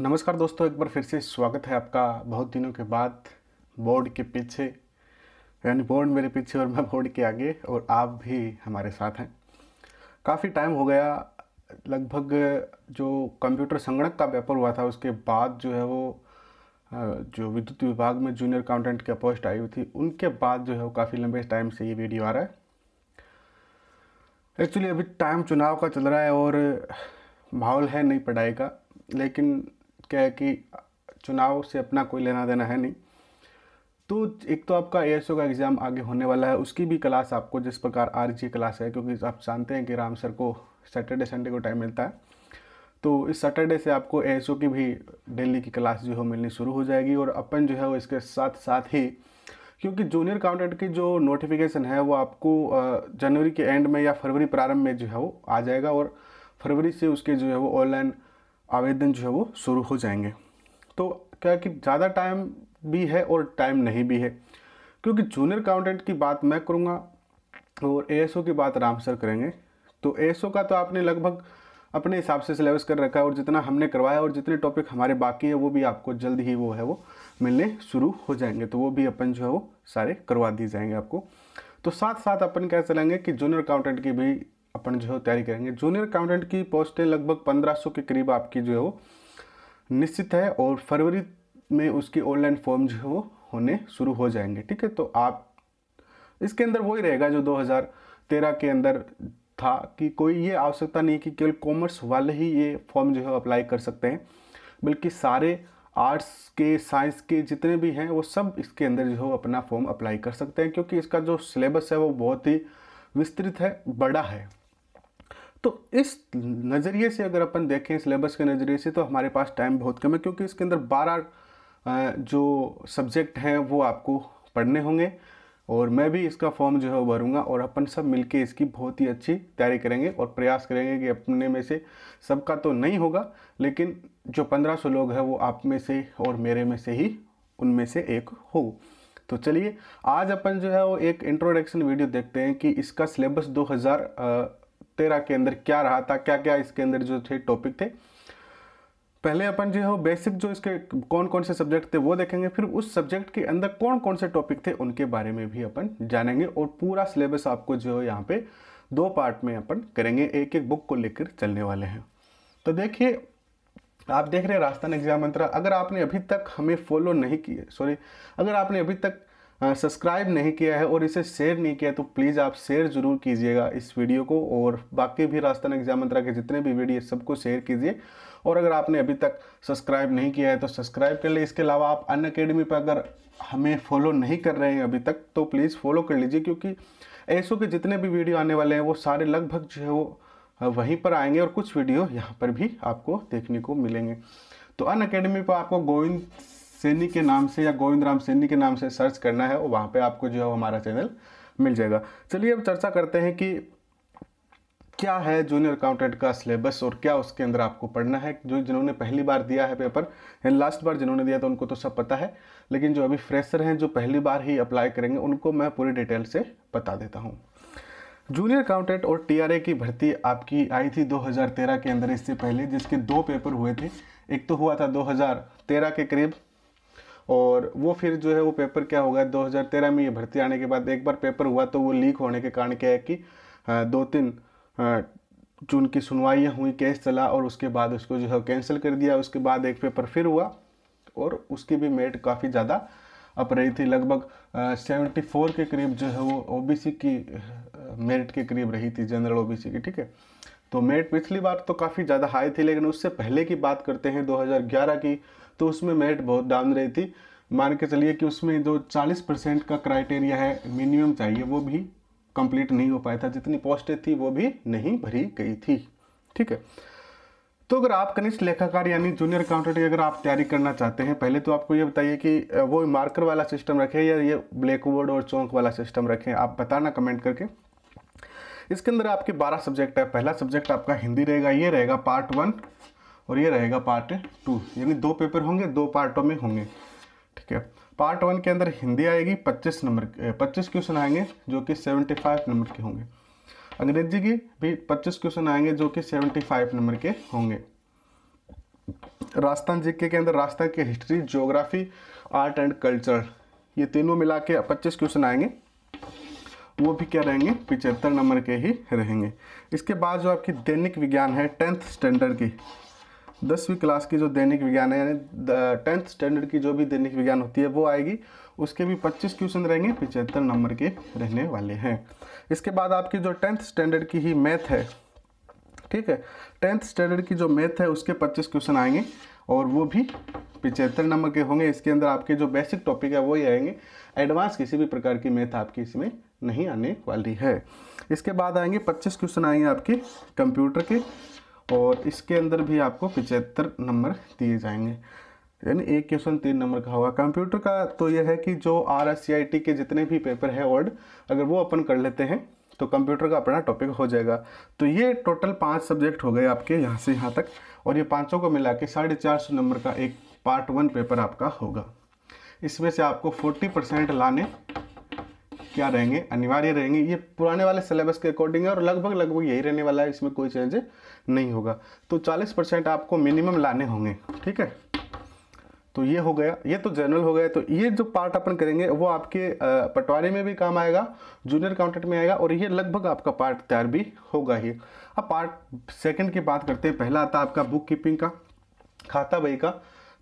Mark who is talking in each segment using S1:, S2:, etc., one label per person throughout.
S1: नमस्कार दोस्तों, एक बार फिर से स्वागत है आपका बहुत दिनों के बाद बोर्ड के पीछे, यानी बोर्ड मेरे पीछे और मैं बोर्ड के आगे और आप भी हमारे साथ हैं। काफ़ी टाइम हो गया, लगभग जो कंप्यूटर संगणक का पेपर हुआ था, उसके बाद जो है वो जो विद्युत विभाग में जूनियर अकाउंटेंट की पोस्ट आई हुई थी, उनके बाद जो है वो काफ़ी लंबे टाइम से ये वीडियो आ रहा है। एक्चुअली अभी टाइम चुनाव का चल रहा है और माहौल है नहीं पढ़ाई का, लेकिन क्या है कि चुनाव से अपना कोई लेना देना है नहीं। तो एक तो आपका एएसओ का एग्ज़ाम आगे होने वाला है, उसकी भी क्लास आपको जिस प्रकार आर जी क्लास है, क्योंकि आप जानते हैं कि राम सर को सैटरडे संडे को टाइम मिलता है। तो इस सैटरडे से आपको एएसओ की भी डेली की क्लास जो है मिलनी शुरू हो जाएगी और अपन जो है वो इसके साथ साथ ही, क्योंकि जूनियर काउंटेंट की जो नोटिफिकेशन है वो आपको जनवरी के एंड में या फरवरी प्रारंभ में जो है वो आ जाएगा और फरवरी से उसके जो है वो ऑनलाइन आवेदन जो है वो शुरू हो जाएँगे। तो क्या कि ज़्यादा टाइम भी है और टाइम नहीं भी है। क्योंकि जूनियर अकाउंटेंट की बात मैं करूँगा और ए की बात राम सर करेंगे। तो ए का तो आपने लगभग अपने हिसाब से सिलेबस कर रखा है और जितना हमने करवाया और जितने टॉपिक हमारे बाकी है, वो भी आपको जल्द ही वो है वो मिलने शुरू हो जाएँगे। तो वो भी अपन जो है वो सारे करवा दिए जाएँगे आपको। तो साथ साथ अपन क्या चलेंगे कि जूनियर अकाउंटेंट की भी अपन जो है तैयारी करेंगे। जूनियर अकाउंटेंट की पोस्टें लगभग 1500 के करीब आपकी जो है वो निश्चित है और फरवरी में उसकी ऑनलाइन फॉर्म जो है वो होने शुरू हो जाएँगे। ठीक है तो आप इसके अंदर वही रहेगा जो 2013 के अंदर था कि कोई ये आवश्यकता नहीं कि केवल कॉमर्स वाले ही ये फॉर्म जो है अप्लाई कर सकते हैं, बल्कि सारे आर्ट्स के साइंस के जितने भी हैं वो सब इसके अंदर जो है अपना फॉर्म अप्लाई कर सकते हैं, क्योंकि इसका जो सिलेबस है वो बहुत ही विस्तृत है, बड़ा है। तो इस नज़रिए से अगर अपन देखें सिलेबस के नज़रिए से तो हमारे पास टाइम बहुत कम है, क्योंकि इसके अंदर बारह जो सब्जेक्ट हैं, वो आपको पढ़ने होंगे। और मैं भी इसका फॉर्म जो है भरूँगा और अपन सब मिलके इसकी बहुत ही अच्छी तैयारी करेंगे और प्रयास करेंगे कि अपने में से सबका तो नहीं होगा, लेकिन जो पंद्रह सौ लोग हैं, वो आप में से और मेरे में से ही, उनमें से एक हो। तो चलिए, आज अपन जो है, वो एक इंट्रोडक्शन वीडियो देखते हैं कि इसका सिलेबस तेरह के अंदर क्या रहा था क्या क्या इसके अंदर जो थे टॉपिक थे। पहले अपन जो है बेसिक जो इसके कौन कौन से सब्जेक्ट थे वो देखेंगे, फिर उस सब्जेक्ट के अंदर कौन कौन से टॉपिक थे उनके बारे में भी अपन जानेंगे और पूरा सिलेबस आपको जो है यहाँ पे दो पार्ट में अपन करेंगे एक एक बुक को लेकर चलने वाले हैं। तो देखिए, आप देख रहे हैं राजस्थान एग्ज़ाम मंत्रा, अगर आपने अभी तक हमें फॉलो नहीं किए सॉरी अगर आपने अभी तक सब्सक्राइब नहीं किया है और इसे शेयर नहीं किया तो प्लीज़ आप शेयर ज़रूर कीजिएगा इस वीडियो को और बाकी भी राजस्थान एग्ज़ाम मंत्रा के जितने भी वीडियो सबको शेयर कीजिए। और अगर आपने अभी तक सब्सक्राइब नहीं किया है तो सब्सक्राइब कर ले। इसके अलावा आप अन अकेडमी पर अगर हमें फॉलो नहीं कर रहे हैं अभी तक तो प्लीज़ फॉलो कर लीजिए, क्योंकि ऐसो के जितने भी वीडियो आने वाले हैं, वो सारे लगभग जो है वो वहीं पर आएँगे और कुछ वीडियो यहाँ पर भी आपको देखने को मिलेंगे। तो अन अकेडमी पर आपको गोविंद सैनी के नाम से या गोविंद राम सैनी के नाम से सर्च करना है और वहाँ पे आपको जो है हमारा चैनल मिल जाएगा। चलिए अब चर्चा करते हैं कि क्या है जूनियर अकाउंटेंट का सिलेबस और क्या उसके अंदर आपको पढ़ना है, जो जिन्होंने पहली बार दिया है पेपर। या लास्ट बार जिन्होंने दिया था, उनको तो सब पता है, लेकिन जो अभी फ्रेशर हैं, जो पहली बार ही अप्लाई करेंगे, उनको मैं पूरी डिटेल से बता देता हूँ। जूनियर अकाउंटेंट और टीआरए की भर्ती आपकी आई थी 2013 के अंदर, इससे पहले जिसके दो पेपर हुए थे। एक तो हुआ था 2013 के करीब और वो फिर जो है वो पेपर क्या होगा 2013 में ये भर्ती आने के बाद एक बार पेपर हुआ तो वो लीक होने के कारण क्या है कि दो तीन जून की सुनवाइयाँ हुई केस चला और उसके बाद उसको जो है कैंसिल कर दिया। उसके बाद एक पेपर फिर हुआ और उसकी भी मेट काफ़ी ज़्यादा अप रही थी। लगभग सेवेंटी फोर के करीब जो है वो ओबीसी की मेरिट के करीब रही थी, जनरल ओबीसी की, ठीक है? तो मेरिट पिछली बार तो काफ़ी ज़्यादा हाई थी, लेकिन उससे पहले की बात करते हैं 2011 की तो उसमें मेरिट बहुत डाउन रही थी। मान के चलिए कि उसमें जो 40 परसेंट का क्राइटेरिया है मिनिमम चाहिए, वो भी कंप्लीट नहीं हो पाया था। जितनी पोस्टें थी, वो भी नहीं भरी गई थी। ठीक है? तो अगर आप कनिष्ठ लेखाकार यानी जूनियर अकाउंटेंट की अगर आप तैयारी करना चाहते हैं, पहले तो आपको ये बताइए कि वो मार्कर वाला सिस्टम रखें या ये ब्लैक बोर्ड और चौंक वाला सिस्टम रखें? आप बताना कमेंट करके। इसके अंदर आपके 12 सब्जेक्ट है। पहला सब्जेक्ट आपका हिंदी रहेगा, ये रहेगा पार्ट वन और ये रहेगा पार्ट टू यानी दो पेपर होंगे, दो पार्टों में होंगे। ठीक है? पार्ट वन के अंदर हिंदी आएगी, पच्चीस नंबर पच्चीस क्वेश्चन आएँगे, जो कि सेवेंटी फाइव नंबर के होंगे। अंग्रेज़ी की भी पच्चीस क्वेश्चन आएँगे, जो कि सेवेंटी फाइव नंबर के होंगे। राजस्थान जीके के अंदर, राजस्थान की history geography art and culture ये तीनों मिला के पच्चीस क्वेश्चन आएँगे। वो भी क्या रहेंगे? पिचहत्तर नंबर के ही रहेंगे। इसके बाद जो आपकी दैनिक विज्ञान है टेंथ स्टैंडर्ड की दसवीं क्लास की जो दैनिक विज्ञान है, यानी टेंथ स्टैंडर्ड की जो भी दैनिक विज्ञान होती है, वो आएगी। उसके भी पच्चीस क्वेश्चन रहेंगे, पिचहत्तर नंबर के रहने वाले हैं। इसके बाद आपकी जो टेंथ स्टैंडर्ड की ही मैथ है, ठीक है? टेंथ स्टैंडर्ड की जो मैथ है, उसके पच्चीस क्वेश्चन आएँगे, और वो भी पिचहत्तर नंबर के होंगे। इसके अंदर आपके जो बेसिक टॉपिक है वो ही आएँगे। एडवांस किसी भी प्रकार की मैथ आपकी इसमें नहीं आने वाली है। इसके बाद आएँगे, पच्चीस क्वेश्चन आएँगे आपके कंप्यूटर के। और इसके अंदर भी आपको पिचहत्तर नंबर दिए जाएँगे। यानी एक क्वेश्चन तीन नंबर का होगा। कंप्यूटर का तो यह है कि जो R S C I T के जितने भी पेपर है वर्ड अगर वो अपन कर लेते हैं तो कंप्यूटर का अपना टॉपिक हो जाएगा। तो ये टोटल पाँच सब्जेक्ट हो गए आपके यहाँ से यहाँ तक। और ये पाँचों को मिला के साढ़े चार सौ नंबर का एक पार्ट वन पेपर आपका होगा। इसमें से आपको फोर्टी परसेंट लाने क्या रहेंगे? अनिवार्य रहेंगे। ये पुराने वाले सिलेबस के अकॉर्डिंग है और लगभग लगभग यही रहने वाला है, इसमें कोई चेंज नहीं होगा। तो 40 परसेंट आपको मिनिमम लाने होंगे, ठीक है? तो ये हो गया, ये तो जनरल हो गया। तो ये जो पार्ट अपन करेंगे, वो आपके पटवारी में भी काम आएगा जूनियर अकाउंटेंट में आएगा और ये लगभग आपका पार्ट तैयार भी होगा ही। अब पार्ट सेकंड की बात करते हैं। पहला आता आपका बुक कीपिंग का, खाता बही का।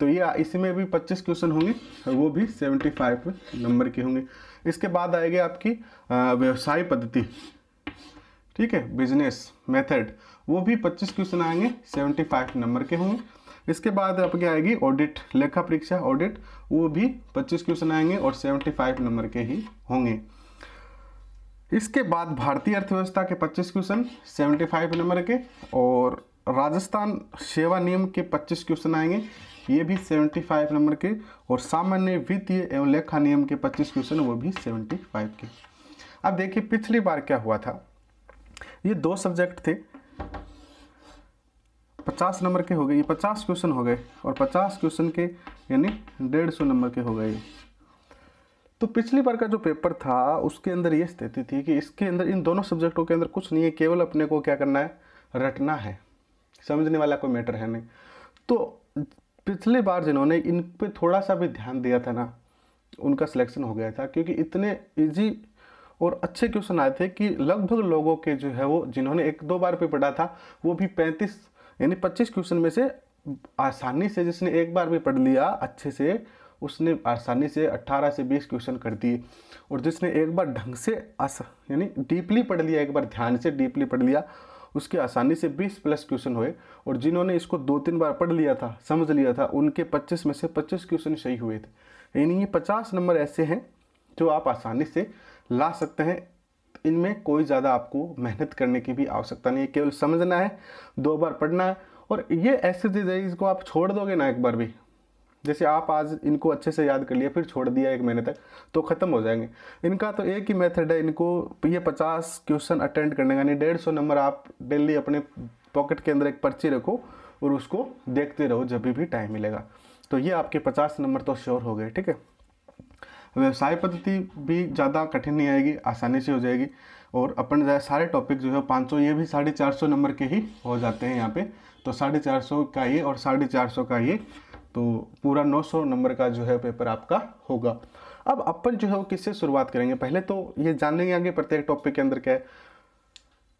S1: तो ये, इसमें भी 25 क्वेश्चन होंगे, वो भी 75 नंबर के होंगे। इसके बाद आएगी आपकी व्यवसाय पद्धति। ठीक है बिज़नेस मेथड वो भी 25 क्वेश्चन आएँगे 75 नंबर के होंगे। इसके बाद आपके आएगी? ऑडिट लेखा परीक्षा ऑडिट वो भी 25 क्वेश्चन आएँगे और 75 नंबर के ही होंगे। इसके बाद भारतीय अर्थव्यवस्था के 25 क्वेश्चन 75 नंबर के और राजस्थान सेवा नियम के 25 क्वेश्चन आएँगे। ये भी 75 नंबर के और सामान्य वित्तीय एवं लेखा नियम के 25 क्वेश्चन वो भी 75 के। अब देखिए, पिछली बार क्या हुआ था? ये दो सब्जेक्ट थे। पचास नंबर के हो गए, ये पचास क्वेश्चन हो गए और पचास क्वेश्चन के यानी डेढ़ सौ नंबर के हो गए तो पिछली बार का जो पेपर था, उसके अंदर ये स्थिति थी कि इसके अंदर इन दोनों सब्जेक्टों के अंदर कुछ नहीं है, केवल अपने को क्या करना है? रटना है। समझने वाला कोई मैटर है नहीं। तो पिछली बार जिन्होंने इन पर थोड़ा सा भी ध्यान दिया था ना, उनका सिलेक्शन हो गया था, क्योंकि इतने इजी और अच्छे क्वेश्चन आए थे कि लगभग लोगों के जो है वो, जिन्होंने एक दो बार पे पढ़ा था, वो भी पैंतीस, यानी पच्चीस क्वेश्चन में से आसानी से जिसने एक बार भी पढ़ लिया, अच्छे से उसने आसानी से 18 से 20 क्वेश्चन कर दिए। और जिसने एक बार ढंग से आसा यानी डीपली पढ़ लिया, एक बार ध्यान से डीपली पढ़ लिया उसके आसानी से 20 प्लस क्वेश्चन हुए और जिन्होंने इसको दो तीन बार पढ़ लिया था, समझ लिया था, उनके 25 में से 25 क्वेश्चन सही हुए थे। यानी ये 50 नंबर ऐसे हैं जो आप आसानी से ला सकते हैं। इनमें कोई ज़्यादा आपको मेहनत करने की भी आवश्यकता नहीं है, केवल समझना है, दो बार पढ़ना है और ये ऐसे है, इसको आप छोड़ दोगे ना एक बार भी। जैसे आप आज इनको अच्छे से याद कर लिया, फिर छोड़ दिया एक महीने तक तो ख़त्म हो जाएँगे। इनका तो एक ही मेथड है, इनको ये पचास क्वेश्चन अटेंड करने का, यानी डेढ़ सौ नंबर आप डेली अपने पॉकेट के अंदर एक पर्ची रखो और उसको देखते रहो जब भी टाइम मिलेगा। तो ये आपके पचास नंबर तो श्योर हो गए, ठीक है? व्यवसाय पद्धति भी ज़्यादा कठिन नहीं आएगी, आसानी से हो जाएगी, और अपन सारे टॉपिक जो है पाँच सौ, ये भी साढ़े चार सौ नंबर के ही हो जाते हैं यहाँ पे। तो साढ़े चार सौ का ये और साढ़े चार सौ का ये तो पूरा नौ सौ नंबर का जो है पेपर आपका होगा। अब अपन जो है वो किससे शुरुआत करेंगे? पहले तो ये जान लेंगे आगे प्रत्येक टॉपिक के अंदर क्या है।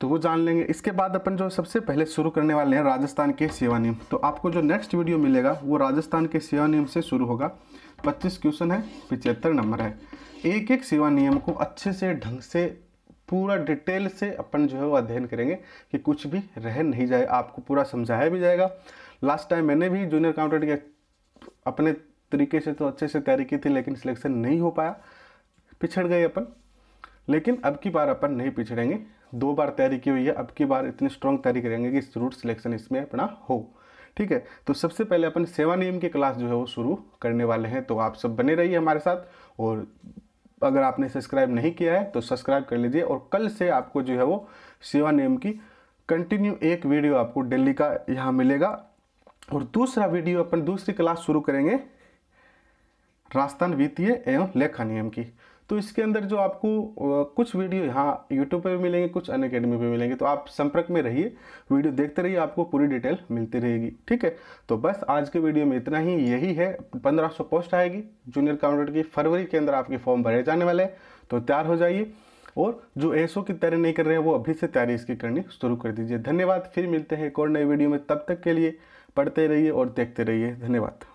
S1: तो वो जान लेंगे। इसके बाद अपन जो सबसे पहले शुरू करने वाले हैं राजस्थान के सेवा नियम। तो आपको जो नेक्स्ट वीडियो मिलेगा, वो राजस्थान के सेवा नियम से शुरू होगा। पच्चीस क्वेश्चन है, पिचहत्तर नंबर है। एक एक सेवा नियम को अच्छे से ढंग से, पूरा डिटेल से अपन जो है वो अध्ययन करेंगे कि कुछ भी रह नहीं जाए। आपको पूरा समझाया भी जाएगा। लास्ट टाइम मैंने भी जूनियर अकाउंटेंट के अपने तरीके से तो अच्छे से तैयारी की थी, लेकिन सिलेक्शन नहीं हो पाया। पिछड़ गए अपन। लेकिन अब की बार अपन नहीं पिछड़ेंगे। दो बार तैयारी की हुई है। अब की बार इतनी स्ट्रॉन्ग तैयारी करेंगे कि ज़रूर सिलेक्शन इसमें अपना हो। ठीक है? तो सबसे पहले अपन सेवा नियम की क्लास जो है वो शुरू करने वाले हैं। तो आप सब बने रहिए हमारे साथ। और अगर आपने सब्सक्राइब नहीं किया है तो सब्सक्राइब कर लीजिए। और कल से आपको जो है वो सेवा नियम की कंटिन्यू एक वीडियो आपको दिल्ली का यहाँ मिलेगा। और दूसरा वीडियो अपन दूसरी क्लास शुरू करेंगे राजस्थान वित्तीय एवं लेखा नियम की। तो इसके अंदर जो आपको कुछ वीडियो यहाँ यूट्यूब पे भी मिलेंगे, कुछ अन अकेडमी पे मिलेंगे तो आप संपर्क में रहिए। वीडियो देखते रहिए, आपको पूरी डिटेल मिलती रहेगी, ठीक है? तो बस आज के वीडियो में इतना ही। यही है, पंद्रह सौ पोस्ट आएगी, जूनियर काउंटर की फरवरी के अंदर आपके फॉर्म भरे जाने वाले हैं। तो तैयार हो जाइए और जो एसओ की तैयारी नहीं कर रहे हैं, वो अभी से तैयारी इसकी करनी शुरू कर दीजिए। धन्यवाद, फिर मिलते हैं एक और नई वीडियो में। तब तक के लिए पढ़ते रहिए और देखते रहिए। धन्यवाद।